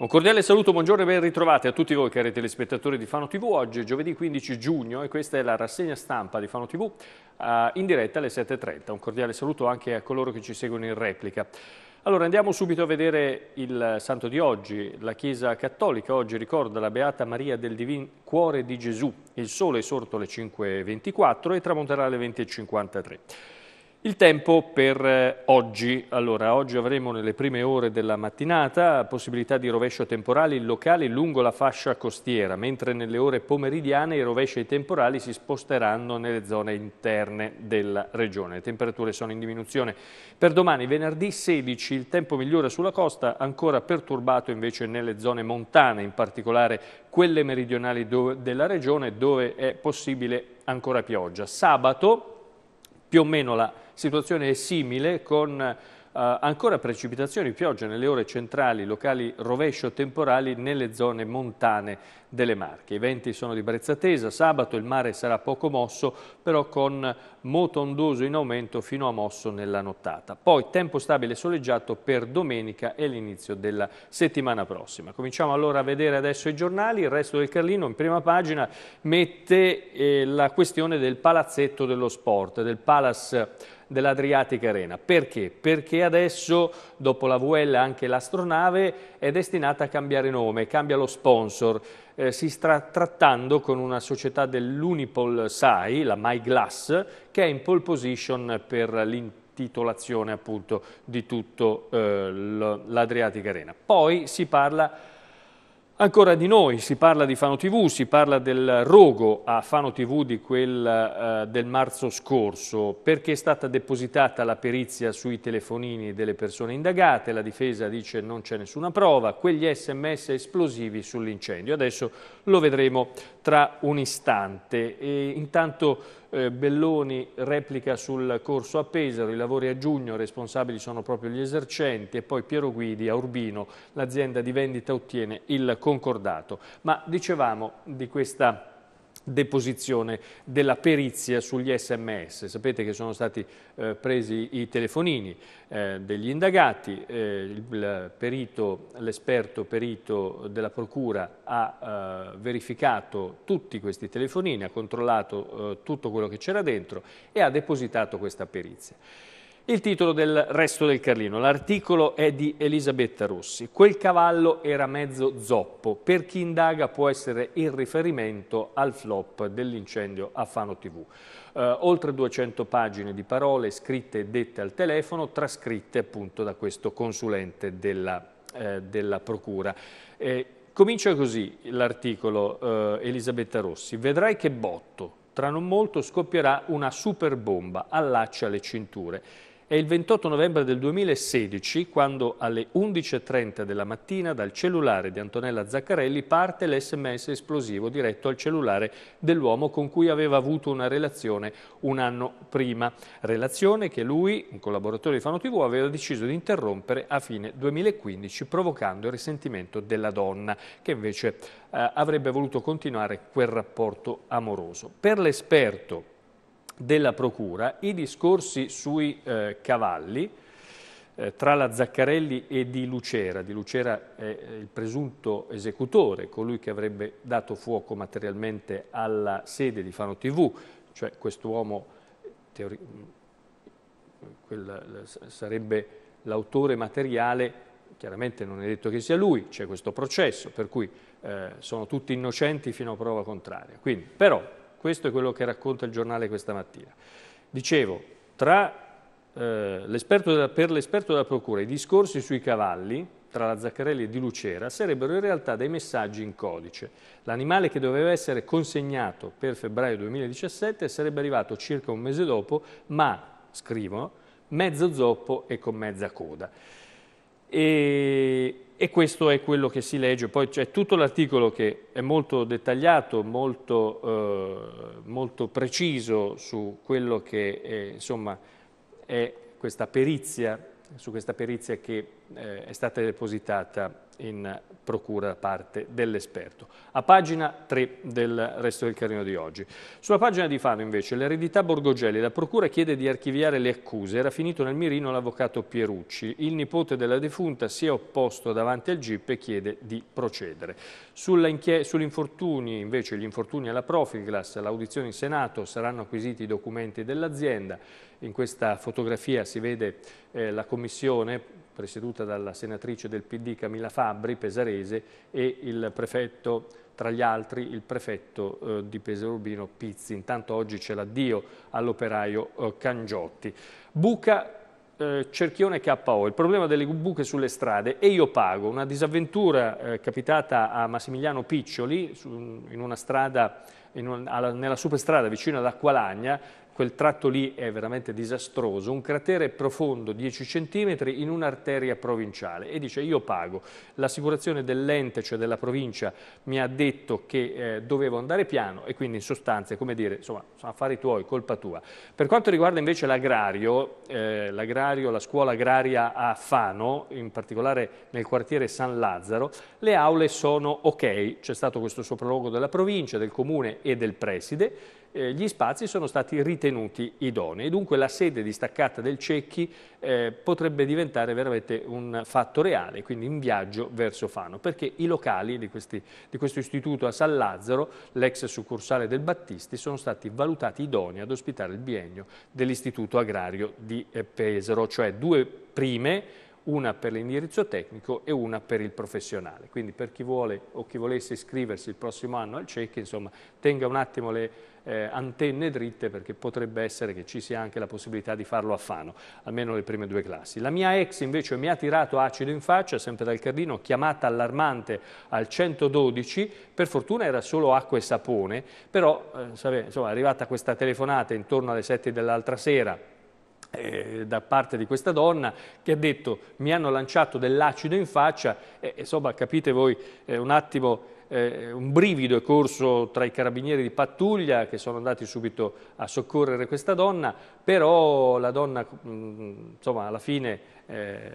Un cordiale saluto, buongiorno e ben ritrovati a tutti voi cari telespettatori di Fano TV. Oggi è giovedì 15 giugno e questa è la rassegna stampa di Fano TV uh, in diretta alle 7.30. Un cordiale saluto anche a coloro che ci seguono in replica. Allora andiamo subito a vedere il santo di oggi. La Chiesa Cattolica oggi ricorda la Beata Maria del Divin Cuore di Gesù. Il sole è sorto alle 5.24 e tramonterà alle 20.53. Il tempo per eh, oggi, allora oggi avremo nelle prime ore della mattinata possibilità di rovescio temporali locali lungo la fascia costiera, mentre nelle ore pomeridiane i rovesci temporali si sposteranno nelle zone interne della regione. Le temperature sono in diminuzione. Per domani, venerdì 16, il tempo migliore sulla costa, ancora perturbato invece nelle zone montane, in particolare quelle meridionali della regione dove è possibile ancora pioggia. Sabato, più o meno la situazione è simile con Uh, ancora precipitazioni, pioggia nelle ore centrali, locali rovescio temporali nelle zone montane delle Marche. I venti sono di brezza tesa, sabato il mare sarà poco mosso, però con moto ondoso in aumento fino a mosso nella nottata. Poi tempo stabile soleggiato per domenica e l'inizio della settimana prossima. Cominciamo allora a vedere adesso i giornali, il resto del Carlino in prima pagina mette eh, la questione del palazzetto dello sport, del Palace dell'Adriatica Arena. Perché? Perché adesso, dopo la VL, anche l'astronave è destinata a cambiare nome, cambia lo sponsor. Eh, si sta trattando con una società dell'Unipol SAI, la MyGlass, che è in pole position per l'intitolazione appunto di tutto eh, l'Adriatica Arena. Poi si parla Ancora di noi, si parla di Fano TV, si parla del rogo a Fano TV di quel eh, del marzo scorso, perché è stata depositata la perizia sui telefonini delle persone indagate, la difesa dice non c'è nessuna prova, quegli sms esplosivi sull'incendio. Adesso lo vedremo tra un istante. E intanto eh, Belloni replica sul corso a Pesaro, i lavori a giugno, responsabili sono proprio gli esercenti e poi Piero Guidi a Urbino, l'azienda di vendita ottiene il concordato. Ma dicevamo di questa deposizione della perizia sugli sms. Sapete che sono stati eh, presi i telefonini eh, degli indagati, eh, il perito, l'esperto perito della procura ha eh, verificato tutti questi telefonini, ha controllato eh, tutto quello che c'era dentro e ha depositato questa perizia. Il titolo del resto del Carlino, l'articolo è di Elisabetta Rossi. Quel cavallo era mezzo zoppo, per chi indaga può essere il riferimento al flop dell'incendio a Fano TV. Eh, oltre 200 pagine di parole scritte e dette al telefono, trascritte appunto da questo consulente della, eh, della Procura. Eh, comincia così l'articolo eh, Elisabetta Rossi, vedrai che botto, tra non molto scoppierà una super bomba, allaccia le cinture. È il 28 novembre del 2016 quando alle 11.30 della mattina dal cellulare di Antonella Zaccarelli parte l'SMS esplosivo diretto al cellulare dell'uomo con cui aveva avuto una relazione un anno prima. Relazione che lui, un collaboratore di Fano TV, aveva deciso di interrompere a fine 2015 provocando il risentimento della donna che invece eh, avrebbe voluto continuare quel rapporto amoroso. Per l'esperto della Procura i discorsi sui eh, cavalli eh, tra la Zaccarelli e Di Lucera. Di Lucera è il presunto esecutore, colui che avrebbe dato fuoco materialmente alla sede di Fano TV, cioè quest'uomo sarebbe l'autore materiale, chiaramente non è detto che sia lui, c'è questo processo, per cui eh, sono tutti innocenti fino a prova contraria. Quindi, però questo è quello che racconta il giornale questa mattina. Dicevo, tra, eh, della, per l'esperto della Procura i discorsi sui cavalli tra la Zaccarelli e Di Lucera sarebbero in realtà dei messaggi in codice. L'animale che doveva essere consegnato per febbraio 2017 sarebbe arrivato circa un mese dopo, ma, scrivono, mezzo zoppo e con mezza coda. E, e, questo è quello che si legge. Poi c'è tutto l'articolo che è molto dettagliato, molto, eh, molto preciso su quello che è, insomma, è questa perizia, su questa perizia che eh, è stata depositata in procura da parte dell'esperto. A pagina 3 del resto del carino di oggi. Sulla pagina di Fano invece l'eredità Borgogelli, la procura chiede di archiviare le accuse, era finito nel mirino l'avvocato Pierucci, il nipote della defunta si è opposto davanti al GIP e chiede di procedere. Sugli infortuni invece, gli infortuni alla Profilglass, l'audizione in Senato saranno acquisiti i documenti dell'azienda, in questa fotografia si vede eh, la commissione presieduta dalla senatrice del PD Camilla Fabbri, pesarese, e il prefetto, tra gli altri, il prefetto eh, di Pesaro Urbino Pizzi. Intanto oggi c'è l'addio all'operaio eh, Cangiotti. Buca eh, cerchione KO, il problema delle buche sulle strade e io pago, una disavventura eh, capitata a Massimiliano Piccioli su, in una strada, in un, alla, nella superstrada vicino ad Acqualagna, quel tratto lì è veramente disastroso, un cratere profondo 10 cm in un'arteria provinciale e dice io pago. L'assicurazione dell'ente, cioè della provincia, mi ha detto che eh, dovevo andare piano e quindi in sostanza, come dire, insomma, sono affari tuoi, colpa tua. Per quanto riguarda invece l'agrario, eh, la scuola agraria a Fano, in particolare nel quartiere San Lazzaro, le aule sono ok, c'è stato questo sopralluogo della provincia, del comune e del preside, eh, gli spazi sono stati ritenuti idonei. Dunque la sede distaccata del Cecchi eh, potrebbe diventare veramente un fatto reale, quindi in viaggio verso Fano, perché i locali di, questi, di questo istituto a San Lazzaro, l'ex succursale del Battisti, sono stati valutati idonei ad ospitare il biennio dell'istituto agrario di eh, Pesaro, cioè due prime una per l'indirizzo tecnico e una per il professionale. Quindi per chi vuole o chi volesse iscriversi il prossimo anno al CEC, insomma, tenga un attimo le eh, antenne dritte perché potrebbe essere che ci sia anche la possibilità di farlo a Fano, almeno le prime due classi. La mia ex invece mi ha tirato acido in faccia, sempre dal Cardino, chiamata allarmante al 112, per fortuna era solo acqua e sapone, però eh, insomma, è arrivata questa telefonata intorno alle 7 dell'altra sera, eh, da parte di questa donna che ha detto mi hanno lanciato dell'acido in faccia e insomma capite voi eh, un attimo eh, un brivido è corso tra i carabinieri di pattuglia che sono andati subito a soccorrere questa donna, però la donna mh, insomma, alla fine eh,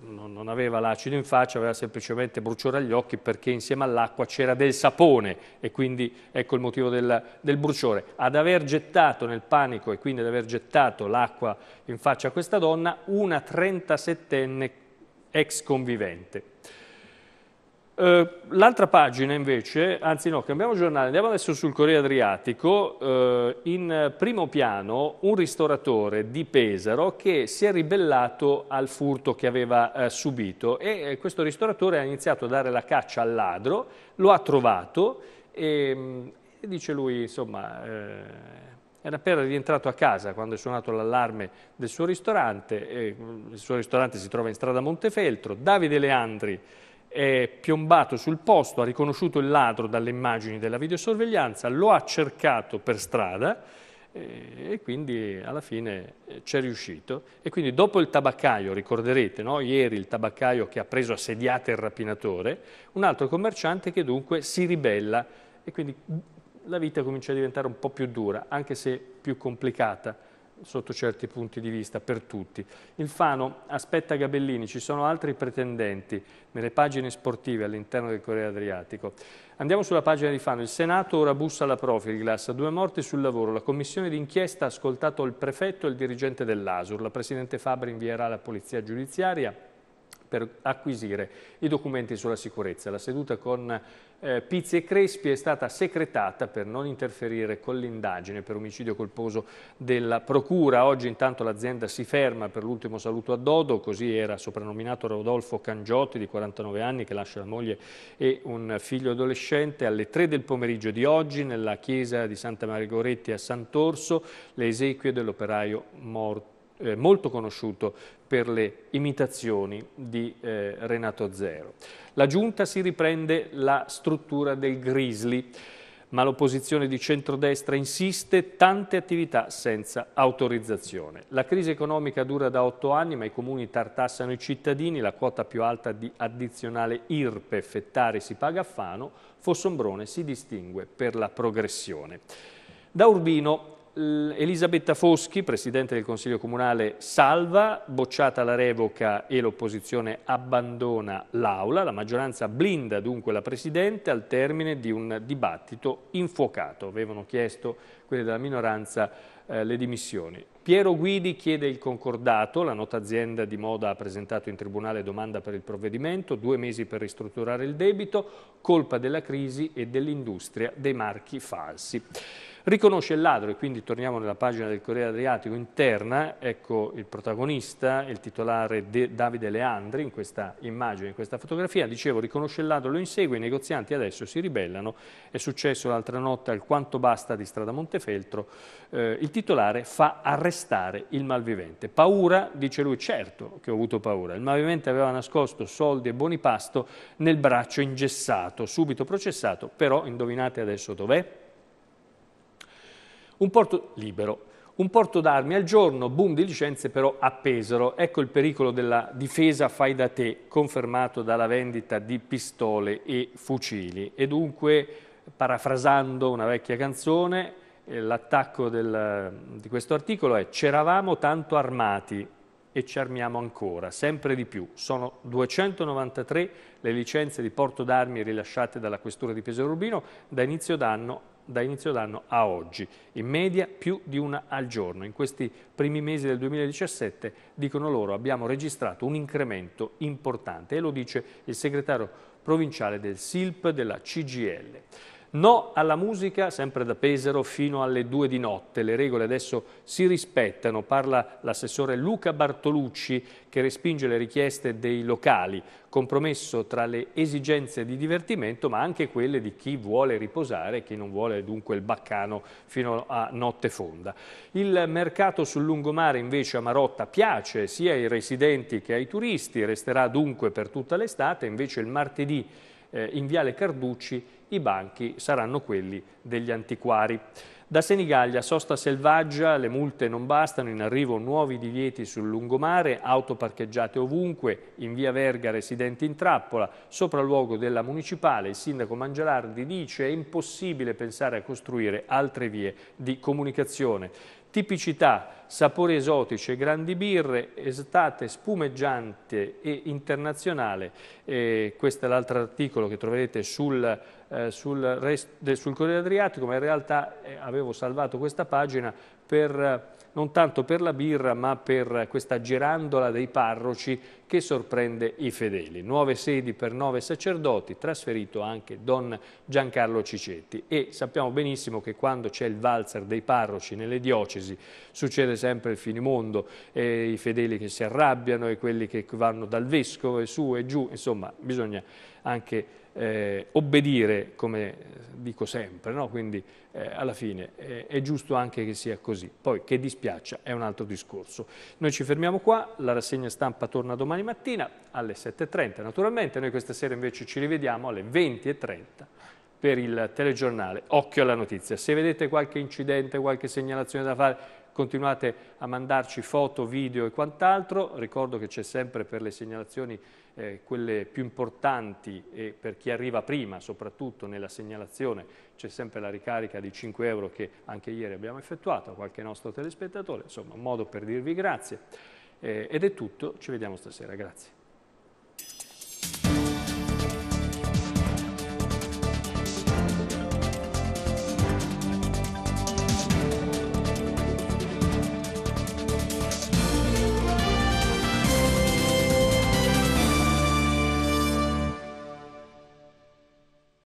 non, non, aveva l'acido in faccia, aveva semplicemente bruciore agli occhi perché insieme all'acqua c'era del sapone e quindi ecco il motivo del, del bruciore. Ad aver gettato nel panico e quindi ad aver gettato l'acqua in faccia a questa donna una 37enne ex convivente. Uh, L'altra pagina invece, anzi no, cambiamo giornale, andiamo adesso sul Corriere Adriatico, uh, in primo piano un ristoratore di Pesaro che si è ribellato al furto che aveva uh, subito e questo ristoratore ha iniziato a dare la caccia al ladro, lo ha trovato e, e dice lui, insomma... Era appena rientrato a casa quando è suonato l'allarme del suo ristorante, il suo ristorante si trova in strada Montefeltro, Davide Leandri è piombato sul posto, ha riconosciuto il ladro dalle immagini della videosorveglianza, lo ha cercato per strada eh, e quindi alla fine eh, c'è riuscito. E quindi dopo il tabaccaio, ricorderete, no? ieri il tabaccaio che ha preso a sediate il rapinatore, un altro commerciante che dunque si ribella e quindi la vita comincia a diventare un po' più dura, anche se più complicata sotto certi punti di vista per tutti. Il Fano aspetta Gabellini, ci sono altri pretendenti nelle pagine sportive all'interno del Corriere Adriatico. Andiamo sulla pagina di Fano, il Senato ora bussa alla Profilglass, due morti sul lavoro, la commissione d'inchiesta ha ascoltato il prefetto e il dirigente dell'ASUR, la Presidente Fabri invierà la polizia giudiziaria per acquisire i documenti sulla sicurezza. La seduta con eh, Pizzi e Crespi è stata secretata per non interferire con l'indagine per omicidio colposo della Procura. Oggi intanto l'azienda si ferma per l'ultimo saluto a Dodo, così era soprannominato Rodolfo Cangiotti di 49 anni che lascia la moglie e un figlio adolescente. Alle 3 del pomeriggio di oggi nella chiesa di Santa Margoretti a Sant'Orso le esequie dell'operaio morto eh, molto conosciuto per le imitazioni di eh, Renato Zero. La Giunta si riprende la struttura del Grizzly, ma l'opposizione di centrodestra insiste tante attività senza autorizzazione. La crisi economica dura da otto anni, ma i comuni tartassano i cittadini, la quota più alta di addizionale IRPE Fettari si paga a Fano, Fossombrone si distingue per la progressione. Da Urbino Elisabetta Foschi, Presidente del Consiglio Comunale, salva, bocciata la revoca e l'opposizione abbandona l'Aula. La maggioranza blinda dunque la Presidente al termine di un dibattito infuocato. Avevano chiesto quelli della minoranza eh, le dimissioni. Piero Guidi chiede il concordato, la nota azienda di moda ha presentato in tribunale domanda per il provvedimento, due mesi per ristrutturare il debito, colpa della crisi e dell'industria dei marchi falsi. Riconosce il ladro e quindi torniamo nella pagina del Corriere Adriatico interna, ecco il protagonista, il titolare De Davide Leandri in questa immagine, in questa fotografia, dicevo riconosce il ladro, lo insegue, i negozianti adesso si ribellano, è successo l'altra notte al Quanto Basta di Strada Montefeltro, eh, il titolare fa arrestare il malvivente. Paura, dice lui, certo che ho avuto paura, il malvivente aveva nascosto soldi e buoni pasto nel braccio ingessato, subito processato, però indovinate adesso dov'è? Un porto libero, un porto d'armi al giorno, boom di licenze però a Pesaro. Ecco il pericolo della difesa fai da te, confermato dalla vendita di pistole e fucili. E dunque, parafrasando una vecchia canzone, eh, l'attacco di questo articolo è «C'eravamo tanto armati e ci armiamo ancora, sempre di più. Sono 293 le licenze di porto d'armi rilasciate dalla Questura di Pesaro Urbino da inizio d'anno da inizio d'anno a oggi, in media più di una al giorno. In questi primi mesi del 2017, dicono loro, abbiamo registrato un incremento importante e lo dice il segretario provinciale del SILP della CGL. No alla musica, sempre da Pesaro, fino alle due di notte. Le regole adesso si rispettano. Parla l'assessore Luca Bartolucci che respinge le richieste dei locali, compromesso tra le esigenze di divertimento ma anche quelle di chi vuole riposare chi non vuole dunque il baccano fino a notte fonda. Il mercato sul lungomare invece a Marotta piace sia ai residenti che ai turisti, resterà dunque per tutta l'estate, invece il martedì eh, in Viale Carducci i banchi saranno quelli degli antiquari. Da Senigallia, sosta selvaggia, le multe non bastano, in arrivo nuovi divieti sul lungomare, auto parcheggiate ovunque, in via Verga residenti in trappola, sopralluogo della municipale, il sindaco Mangialardi dice è impossibile pensare a costruire altre vie di comunicazione. Tipicità, sapori esotici grandi birre, estate spumeggiante e internazionale. E questo è l'altro articolo che troverete sul, eh, sul, rest, sul Corriere Adriatico, ma in realtà eh, avevo salvato questa pagina per non tanto per la birra ma per questa girandola dei parroci che sorprende i fedeli. Nuove sedi per nove sacerdoti, trasferito anche Don Giancarlo Cicetti e sappiamo benissimo che quando c'è il valzer dei parroci nelle diocesi succede sempre il finimondo, e i fedeli che si arrabbiano e quelli che vanno dal vescovo e su e giù, insomma bisogna anche eh, obbedire, come dico sempre, no? quindi eh, alla fine eh, è giusto anche che sia così. Poi che dispiaccia è un altro discorso. Noi ci fermiamo qua, la rassegna stampa torna domani mattina alle 7.30 naturalmente, noi questa sera invece ci rivediamo alle 20.30 per il telegiornale Occhio alla notizia. Se vedete qualche incidente, qualche segnalazione da fare, continuate a mandarci foto, video e quant'altro. Ricordo che c'è sempre per le segnalazioni eh, quelle più importanti e per chi arriva prima, soprattutto nella segnalazione, c'è sempre la ricarica di 5 euro che anche ieri abbiamo effettuato a qualche nostro telespettatore, insomma un modo per dirvi grazie. Eh, ed è tutto, ci vediamo stasera, grazie.